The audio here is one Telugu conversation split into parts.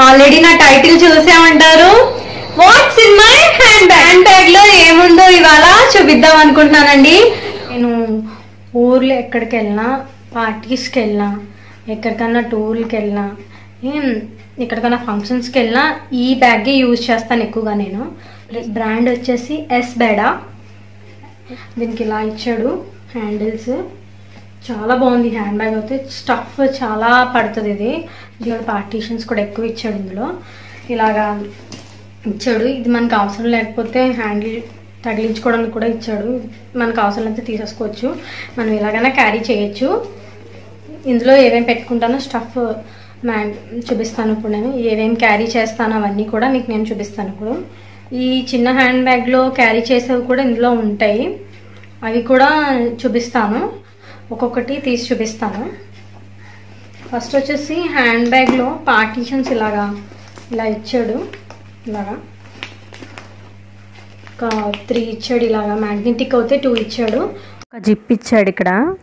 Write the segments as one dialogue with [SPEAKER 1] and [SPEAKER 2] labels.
[SPEAKER 1] ఆల్రెడీ నా టైటిల్ చూసామంటారు what's in my handbag హ్యాండ్ బ్యాగ్లో ఏముందో ఇవాళ చూపిద్దాం అనుకుంటున్నానండి. నేను ఊర్లో ఎక్కడికి వెళ్ళినా పార్టీస్కి వెళ్ళినా ఎక్కడికన్నా టూర్కి వెళ్ళినా ఎక్కడికైనా ఫంక్షన్స్కి వెళ్ళినా ఈ బ్యాగే యూజ్ చేస్తాను ఎక్కువగా నేను. బ్రాండ్ వచ్చేసి ఎస్ బెడా. దీనికి ఇలా ఇచ్చాడు హ్యాండిల్స్. చాలా బాగుంది హ్యాండ్ బ్యాగ్ అయితే. స్టఫ్ చాలా పడుతుంది ఇది. దీని పార్టీషన్స్ కూడా ఎక్కువ ఇచ్చాడు ఇందులో. ఇలాగా ఇచ్చాడు. ఇది మనకు అవసరం లేకపోతే హ్యాండిల్ తగిలించుకోవడానికి కూడా ఇచ్చాడు. మనకు అవసరం అయితే తీసేసుకోవచ్చు. మనం ఇలాగైనా క్యారీ చేయొచ్చు. ఇందులో ఏమేమి పెట్టుకుంటానో స్టఫ్ మ్యా చూపిస్తాను ఇప్పుడు నేను. ఏమేమి క్యారీ చేస్తాను అవన్నీ కూడా మీకు నేను చూపిస్తాను ఇప్పుడు. ఈ చిన్న హ్యాండ్ బ్యాగ్లో క్యారీ చేసేవి కూడా ఇందులో ఉంటాయి. అవి కూడా చూపిస్తాను. ఒక్కొక్కటి తీసి చూపిస్తాను. ఫస్ట్ వచ్చేసి హ్యాండ్ బ్యాగ్లో పార్టీషన్స్ ఇలాగా ఇలా ఇచ్చాడు. ఇలాగా. ఒక త్రీ ఇచ్చాడు ఇలాగా. మ్యాగ్నెటిక్ అయితే టూ ఇచ్చాడు. ఒక జిప్ ఇచ్చాడు ఇక్కడ.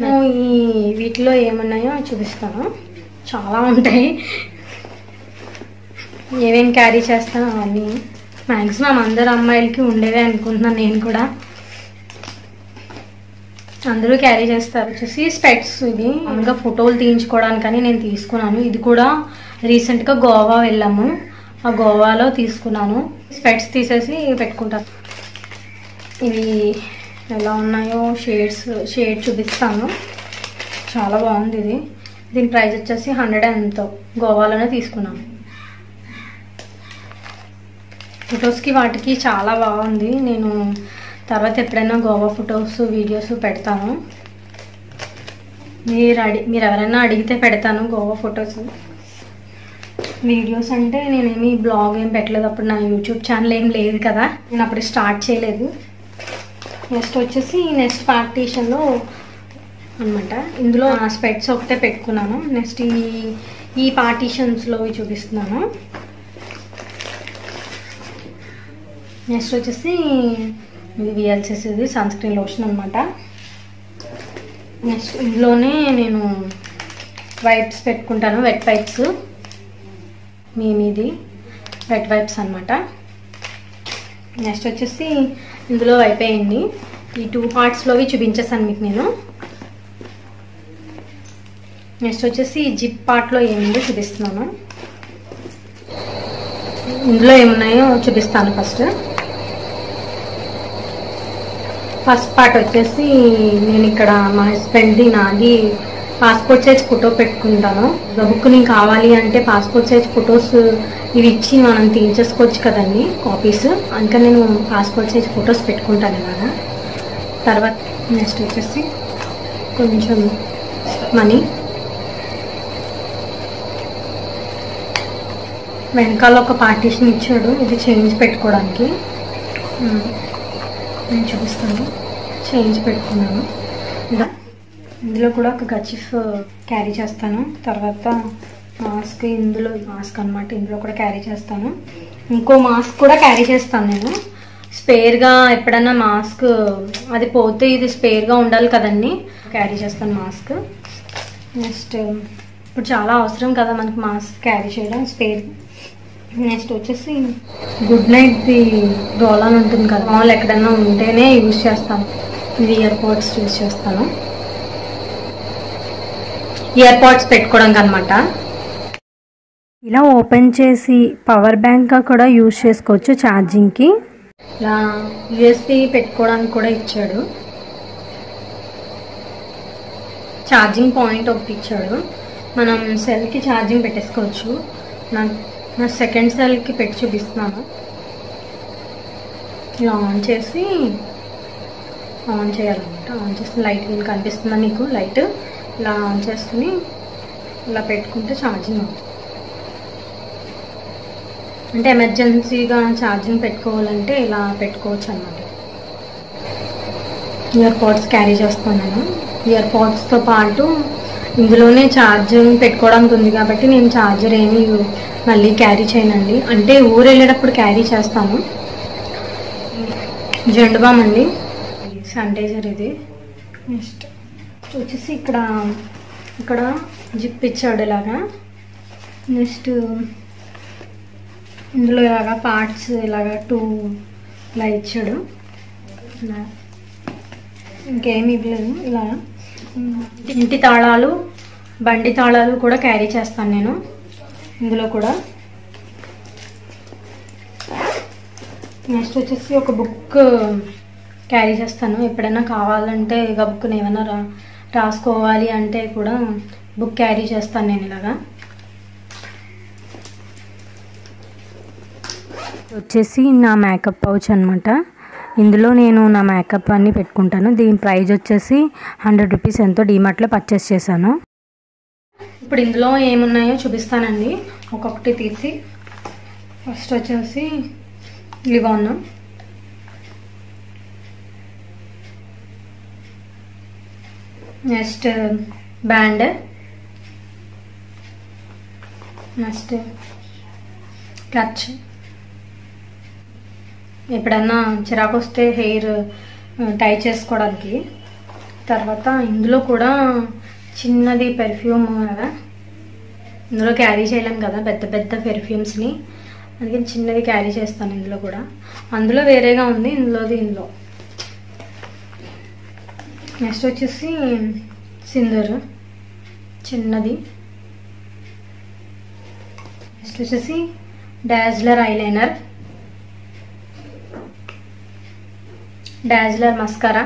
[SPEAKER 1] ఈ వీటిలో ఏమున్నాయో చూపిస్తాను చాలా ఉంటాయి. ఏమేమి క్యారీ చేస్తాను అవన్నీ? మ్యాక్సిమం అందరు అమ్మాయిలకి ఉండేవే అనుకుంటున్నాను నేను కూడా. అందరూ క్యారీ చేస్తారు. వచ్చేసి స్పెట్స్ ఇది ఇంకా ఫోటోలు తీయించుకోవడానికని నేను తీసుకున్నాను. ఇది కూడా రీసెంట్గా గోవా వెళ్ళాము. ఆ గోవాలో తీసుకున్నాను. స్పెట్స్ తీసేసి పెట్టుకుంటాను ఇవి ఎలా ఉన్నాయో షేడ్స్ షేడ్ చూపిస్తాను. చాలా బాగుంది ఇది. దీని ప్రైస్ వచ్చేసి హండ్రెడ్ ఎంతో గోవాలోనే తీసుకున్నాను ఫొటోస్కి వాటికి చాలా బాగుంది. నేను తర్వాత ఎప్పుడైనా గోవా ఫొటోస్ వీడియోస్ పెడతాను. మీరు అడి మీరు ఎవరైనా అడిగితే పెడతాను గోవా ఫొటోస్. వీడియోస్ అంటే నేనేమి బ్లాగ్ ఏం పెట్టలేదు. అప్పుడు నా యూట్యూబ్ ఛానల్ ఏం లేదు కదా. నేను అప్పుడు స్టార్ట్ చేయలేదు. నెక్స్ట్ వచ్చేసి నెక్స్ట్ పార్టీషన్లో అనమాట ఇందులో ఆ స్పెట్స్ ఒకటే పెట్టుకున్నాను. నెక్స్ట్ ఈ ఈ పార్టీషన్స్లో చూపిస్తున్నాను. నెక్స్ట్ వచ్చేసి ఇది విఎల్సిసిది సన్ స్క్రీన్ లోషన్ అనమాట నెక్స్ట్ ఇందులోనే నేను వైప్స్ పెట్టుకుంటాను వెట్ వైప్స్ మీది వెట్ వైప్స్ అనమాట నెక్స్ట్ వచ్చేసి ఇందులో అయిపోయింది. ఈ టూ పార్ట్స్లోవి చూపించేస్తాను మీకు నేను. నెక్స్ట్ వచ్చేసి జిప్ పార్ట్లో ఏముందో చూపిస్తున్నాను. ఇందులో ఏమున్నాయో చూపిస్తాను ఫస్ట్ ఫస్ట్ పార్ట్ వచ్చేసి నేను ఇక్కడ మా హస్బెండ్ది నాది పాస్పోర్ట్ సైజ్ ఫోటో పెట్టుకుంటాను. బుక్ నేను కావాలి అంటే పాస్పోర్ట్ సైజ్ ఫొటోస్ ఇవి ఇచ్చి మనం తీయించేసుకోవచ్చు కదండి కాపీస్ అందుకని నేను పాస్పోర్ట్ సైజ్ ఫొటోస్ పెట్టుకుంటాను ఇవాళ తర్వాత నెక్స్ట్ వచ్చేసి కొంచెం మనీ వెనకాల ఒక పార్టీషన్ ఇచ్చాడు ఇది చేంజ్ పెట్టుకోవడానికి. నేను చూపిస్తాను. చేంజ్ పెట్టుకున్నాను. ఇలా- ఇందులో కూడా ఒక గచ్చిఫ్ క్యారీ చేస్తాను. తర్వాత మాస్క్ ఇందులో మాస్క్ అన్నమాట ఇందులో కూడా క్యారీ చేస్తాను. ఇంకో మాస్క్ కూడా క్యారీ చేస్తాను నేను. స్పేర్గా ఎప్పుడన్నా మాస్క్ అది పోతే ఇది స్పేర్గా ఉండాలి కదండి క్యారీ చేస్తాను మాస్క్. నెక్స్ట్ ఇప్పుడు చాలా అవసరం కదా మనకి మాస్క్ క్యారీ చేయడం స్పేర్. నెక్స్ట్ వచ్చేసి గుడ్ నైట్ ది రోల్ అని ఉంటుంది కదా మామూలు ఎక్కడైనా ఉంటేనే యూజ్ చేస్తాను. ఇది ఇయర్ పోడ్స్ యూజ్ చేస్తాను. ఇయర్ పాడ్స్ పెట్టుకోవడానికి అనమాట ఇలా ఓపెన్ చేసి పవర్ బ్యాంక్గా కూడా యూజ్ చేసుకోవచ్చు ఛార్జింగ్కి. ఇలా యూఎస్బి పెట్టుకోవడానికి కూడా ఇచ్చాడు. ఛార్జింగ్ పాయింట్ ఒకటి ఇచ్చాడు. మనం సెల్కి ఛార్జింగ్ పెట్టేసుకోవచ్చు. నా నా సెకండ్ సెల్కి పెట్టి చూపిస్తున్నాను. ఇలా ఆన్ చేసి ఆన్ చేయాలన్నమాట. ఆన్ చేస్తే లైట్ కనిపిస్తుందా నీకు? లైట్? ఇలా ఆన్ చేసుకుని ఇలా పెట్టుకుంటే ఛార్జింగ్ అవుతుంది. అంటే ఎమర్జెన్సీగా ఛార్జింగ్ పెట్టుకోవాలంటే ఇలా పెట్టుకోవచ్చు అన్నమాట. ఇయర్ పాడ్స్ క్యారీ చేస్తాను ఇయర్ పాడ్స్తో పాటు ఇందులోనే ఛార్జింగ్ పెట్టుకోవడానికి ఉంది కాబట్టి నేను ఛార్జర్ ఏమి మళ్ళీ క్యారీ చేయనండి. అంటే ఊరు వెళ్ళేటప్పుడు క్యారీ చేస్తాను. జెండు బామ్ అండి. శానిటైజర్ ఇది. నెక్స్ట్ వచ్చేసి ఇక్కడ ఇక్కడ జిప్ ఇచ్చాడు ఇలాగా. నెక్స్ట్ ఇందులో ఇలాగా పార్ట్స్ ఇలాగా టూ ఇలా ఇచ్చాడు. ఇంకేమి ఇవ్వలేదు ఇలా. ఇంటి తాళాలు బండి తాళాలు కూడా క్యారీ చేస్తాను నేను ఇందులో కూడా. నెక్స్ట్ వచ్చేసి ఒక బుక్ క్యారీ చేస్తాను. ఎప్పుడైనా కావాలంటే ఇక బుక్ ఏమైనా రా రాసుకోవాలి అంటే కూడా బుక్ క్యారీ చేస్తాను నేను ఇలాగా. వచ్చేసి నా మేకప్ పౌచ్ అనమాట ఇందులో నేను నా మేకప్ అన్నీ పెట్టుకుంటాను. దీని ప్రైజ్ వచ్చేసి హండ్రెడ్ రూపీస్ ఎంతో డీమార్ట్లో పర్చేస్ చేశాను. ఇప్పుడు ఇందులో ఏమున్నాయో చూపిస్తానండి. ఒక్కొక్కటి తీసి ఫస్ట్ వచ్చేసి Livon. Next band. Next clutch. ఎప్పుడన్నా చిరాకు వస్తే హెయిర్ టై చేసుకోవడానికి. తర్వాత ఇందులో కూడా చిన్నది పెర్ఫ్యూమ్ కదా. ఇందులో క్యారీ చేయలేం కదా పెద్ద పెద్ద పెర్ఫ్యూమ్స్ని అందుకని చిన్నది క్యారీ చేస్తాను ఇందులో కూడా. అందులో వేరేగా ఉంది ఇందులోది ఇందులో. నెక్స్ట్ వచ్చేసి సిందూర్. చిన్నది. నెక్స్ట్ వచ్చేసి Dazzler eyeliner. Dazzler mascara.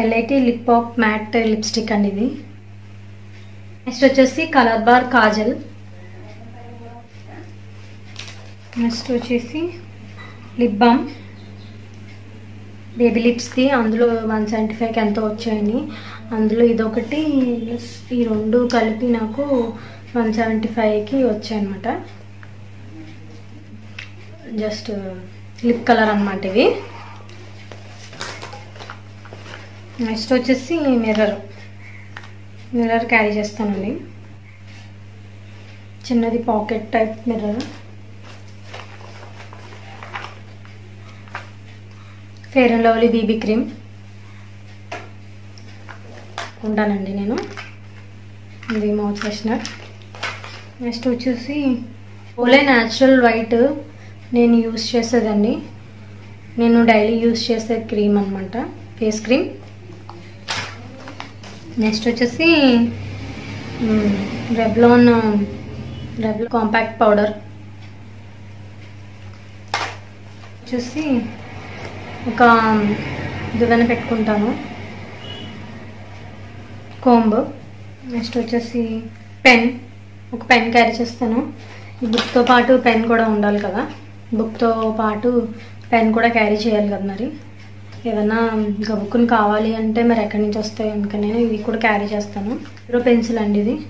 [SPEAKER 1] LIT lip pop matte lipstick అండి ఇది నెక్స్ట్ వచ్చేసి కలర్ బార్ కాజల్. నెక్స్ట్ వచ్చేసి లిప్ బామ్. బేబీ లిప్స్కి అందులో వన్ సెవెంటీ ఫైవ్కి ఎంతో వచ్చాయని. అందులో ఇదొకటి ఈ రెండు కలిపి నాకు వన్ సెవెంటీ ఫైవ్కి వచ్చాయన్నమాట. జస్ట్ లిప్ కలర్ అనమాట ఇవి. నెక్స్ట్ వచ్చేసి మిర్రర్. మిర్రర్ క్యారీ చేస్తానండి. చిన్నది pocket type mirror. Fair and lovely BB cream. ఉంటానండి నేను. ఇది మౌత్ ఫ్రెషనర్. నెక్స్ట్ వచ్చేసి ఓలే న్యాచురల్ వైట్ నేను యూస్ చేసేదండి నేను డైలీ యూస్ చేసే క్రీమ్ అనమాట ఫేస్ క్రీమ్. నెక్స్ట్ వచ్చేసి రెబ్లోన్ రెబ్లో కాంపాక్ట్ పౌడర్. వచ్చేసి ఒక దువ్వెన పెట్టుకుంటాను. కోంబ్. నెక్స్ట్ వచ్చేసి పెన్. ఒక పెన్ క్యారీ చేస్తాను. ఈ బుక్తో పాటు పెన్ కూడా ఉండాలి కదా. బుక్తో పాటు పెన్ కూడా క్యారీ చేయాలి కదా మరి. ఏదైనా గబుక్కుని కావాలి అంటే మరి ఎక్కడి నుంచి వస్తాయి అందుకని నేను ఇవి కూడా క్యారీ చేస్తాను. హీరో పెన్సిల్ అండి ఇది.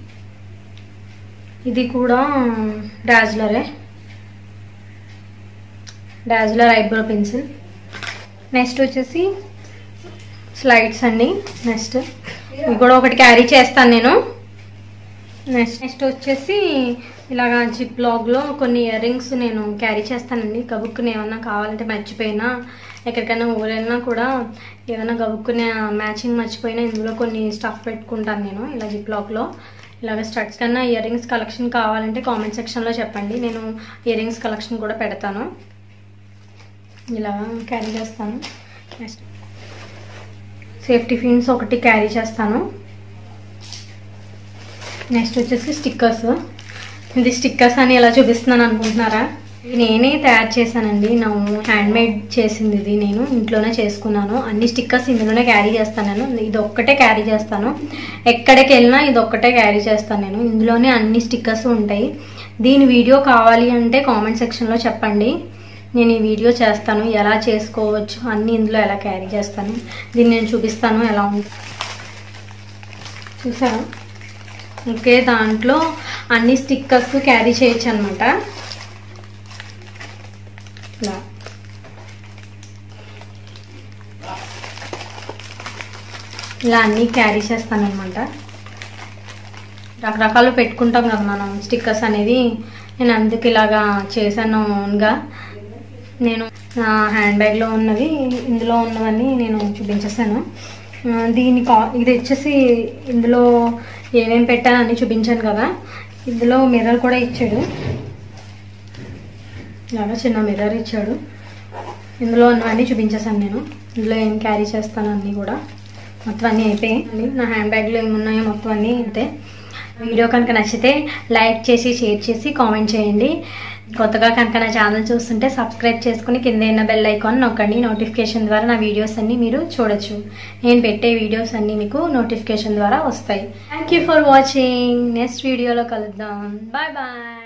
[SPEAKER 1] ఇది కూడా డాజ్లరే. Dazzler eyebrow pencil. నెక్స్ట్ వచ్చేసి స్లైడ్స్ అండి. నెక్స్ట్ ఇవి కూడా ఒకటి క్యారీ చేస్తాను నేను. నెక్స్ట్ నెక్స్ట్ వచ్చేసి ఇలాగా జిప్ బ్లాగ్లో కొన్ని ఇయర్ రింగ్స్ నేను క్యారీ చేస్తానండి. గబుక్కుని ఏమన్నా కావాలంటే మర్చిపోయినా ఎక్కడికైనా ఊరైనా కూడా ఏదైనా గబుక్కునే మ్యాచింగ్ మర్చిపోయినా ఇందులో కొన్ని స్టఫ్ పెట్టుకుంటాను నేను ఇలా జిప్ లాక్లో ఇలాగ స్టడ్స్ కన్నా ఇయర్ రింగ్స్ కలెక్షన్ కావాలంటే కామెంట్ సెక్షన్లో చెప్పండి. నేను ఇయర్ రింగ్స్ కలెక్షన్ కూడా పెడతాను. ఇలా క్యారీ చేస్తాను. నెక్స్ట్ సేఫ్టీ ఫిన్స్ ఒకటి క్యారీ చేస్తాను. నెక్స్ట్ వచ్చేసి స్టిక్కర్స్ ఇది స్టిక్కర్స్ అని ఎలా చూపిస్తున్నాను అనుకుంటున్నారా? నేనే తయారు చేశానండి. నా హ్యాండ్ మేడ్ చేసింది ఇది. నేను ఇంట్లోనే చేసుకున్నాను. అన్ని స్టిక్కర్స్ ఇందులోనే క్యారీ చేస్తాను నేను. ఇది ఒక్కటే క్యారీ చేస్తాను. ఎక్కడికి వెళ్ళినా ఇది ఒక్కటే క్యారీ చేస్తాను నేను. ఇందులోనే అన్ని స్టిక్కర్స్ ఉంటాయి. దీని వీడియో కావాలి అంటే కామెంట్ సెక్షన్లో చెప్పండి. నేను ఈ వీడియో చేస్తాను ఎలా చేసుకోవచ్చు అన్ని ఇందులో ఎలా క్యారీ చేస్తాను దీన్ని నేను చూపిస్తాను ఎలా ఉంది. చూసారా? ఓకే దాంట్లో అన్ని స్టిక్కర్స్ క్యారీ చేయొచ్చు అనమాట ఇలా. ఇలా అన్నీ క్యారీ చేస్తానమాట రకరకాలు పెట్టుకుంటాం కదా మనం స్టిక్కర్స్ అనేది. నేను అందుకు ఇలాగా చేశాను ఓన్గా నేను నా హ్యాండ్ బ్యాగ్లో ఉన్నవి ఇందులో ఉన్నవన్నీ నేను చూపించేసాను దీని కా ఇది వచ్చేసి ఇందులో ఏమేమి పెట్టాను చూపించాను కదా. ఇందులో మిర్రర్ కూడా ఇచ్చాడు. ఇలాగా చిన్న మిర్రర్ ఇచ్చాడు. ఇందులో ఉన్నవన్నీ చూపించేసాను నేను. ఇందులో ఏం క్యారీ చేస్తాను అన్నీ కూడా. మొత్తం అన్నీ అయిపోయాయి. నా హ్యాండ్ బ్యాగ్లో ఏమున్నాయో మొత్తం అన్నీ అంతే వీడియో కనుక నచ్చితే లైక్ చేసి షేర్ చేసి కామెంట్ చేయండి. కొత్తగా కనుక నా ఛానల్ చూస్తుంటే సబ్స్క్రైబ్ చేసుకుని కింద ఉన్న బెల్ ఐకాన్ నొక్కండి. నోటిఫికేషన్ ద్వారా నా వీడియోస్ అన్నీ మీరు చూడొచ్చు. నేను పెట్టే వీడియోస్ అన్నీ మీకు నోటిఫికేషన్ ద్వారా వస్తాయి. Thank you for watching next వీడియోలో కలుద్దాం. Bye bye